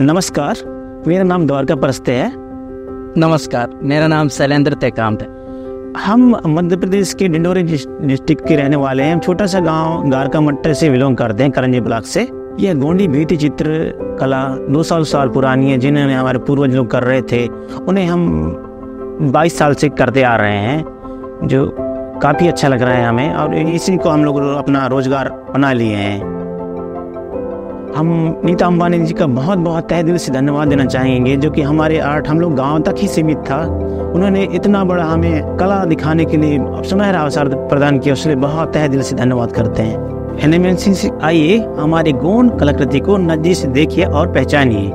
नमस्कार मेरा नाम द्वारका परस्ते है। नमस्कार मेरा नाम शैलेंद्र तेकांत है। हम मध्य प्रदेश के डिंडोरी डिस्ट्रिक्ट के रहने वाले हैं। छोटा सा गाँव गारका मट्टर से बिलोंग करते हैं करंजी ब्लॉक से। यह गोंडी भीति चित्र कला दो साल साल पुरानी है जिन्होंने हमारे पूर्वज लोग कर रहे थे। उन्हें हम 22 साल से करते आ रहे हैं जो काफ़ी अच्छा लग रहा है हमें और इसी को हम लोग अपना रोज़गार बना लिए हैं। हम नीता अम्बानी जी का बहुत बहुत तह दिल से धन्यवाद देना चाहेंगे, जो कि हमारे आर्ट हम लोग गाँव तक ही सीमित था। उन्होंने इतना बड़ा हमें कला दिखाने के लिए सुनहरा अवसर प्रदान किया, उसके बहुत तह दिल से धन्यवाद करते हैं। एनिमेशन से आइए, हमारे गोन कलाकृति को नज़दीक से देखिए और पहचानिए।